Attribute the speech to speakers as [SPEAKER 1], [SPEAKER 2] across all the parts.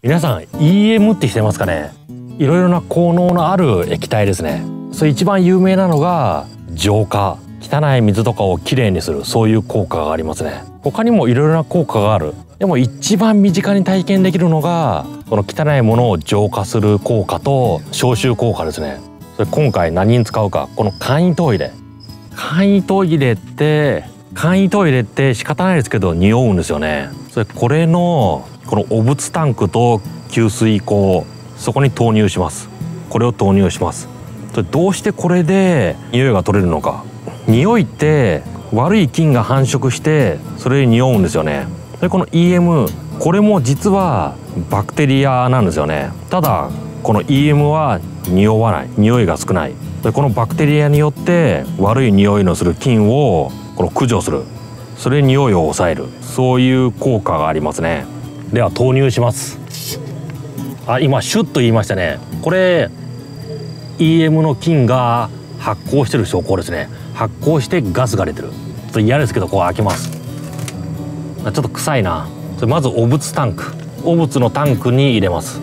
[SPEAKER 1] 皆さん EM ってしてますかね？いろいろな効能のある液体ですね。それ一番有名なのが浄化。汚い水とかをきれいにする。そういう効果がありますね。他にもいろいろな効果がある。でも一番身近に体験できるのがこの汚いものを浄化する効果と消臭効果ですね。それ今回何に使うか？この簡易トイレ。簡易トイレって簡易トイレって仕方ないですけど匂うんですよね。それこれのこの汚物タンクと給水口そこに投入します。これを投入します。それどうしてこれで匂いが取れるのか。匂いって悪い菌が繁殖してそれで匂うんですよね。でこの EM これも実はバクテリアなんですよね。ただこの EM は匂わない。匂いが少ない。でこのバクテリアによって悪い匂いのする菌をこの駆除する。それに匂いを抑える。そういう効果がありますね。では投入します。あ今シュッと言いましたね。これ EM の菌が発酵してる証拠ですね。発酵してガスが出てる。ちょっと嫌ですけどこう開けます。ちょっと臭いな。まず汚物タンク。汚物のタンクに入れます。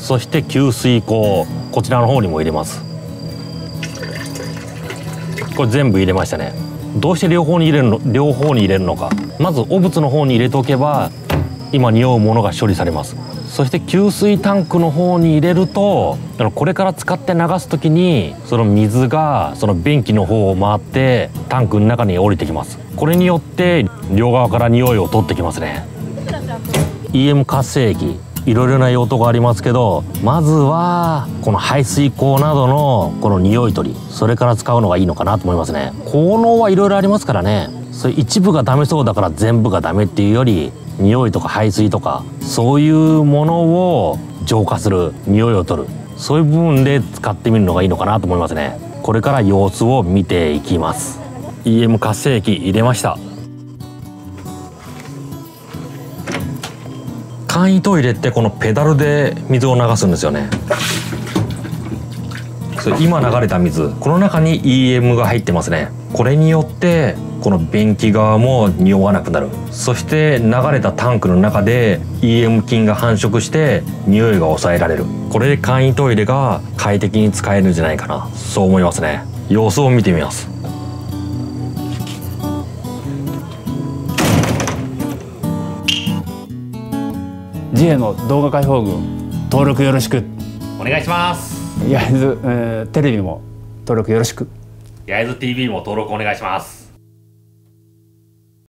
[SPEAKER 1] そして給水口。こちらの方にも入れます。これ全部入れましたね。どうして両方に入れるの両方に入れるのか。まず汚物の方に入れておけば今匂うものが処理されます。そして給水タンクの方に入れるとこれから使って流す時にその水がその便器の方を回ってタンクの中に降りてきます。これによって両側から匂いを取ってきますね。EM 活性液いろいろな用途がありますけどまずはこの排水口などのこの匂い取りそれから使うのがいいのかなと思いますね。効能はいろいろありますからね。それ一部がダメそうだから全部がダメっていうより匂いとか排水とかそういうものを浄化する匂いを取る。そういう部分で使ってみるのがいいのかなと思いますね。これから様子を見ていきます。EM 活性液入れました。簡易トイレってこのペダルで水を流すんですよね。今流れた水。この中に EM が入ってますね。これによってこの便器側も匂わなくなる。そして流れたタンクの中で EM 菌が繁殖して匂いが抑えられる。これで簡易トイレが快適に使えるんじゃないかな。そう思いますね。様子を見てみます。
[SPEAKER 2] ジエの動画解放軍登録よろしく。
[SPEAKER 1] お願いします
[SPEAKER 2] 焼津、えー、テレビも登録よろしく。
[SPEAKER 1] 焼津 TV も登録お願いします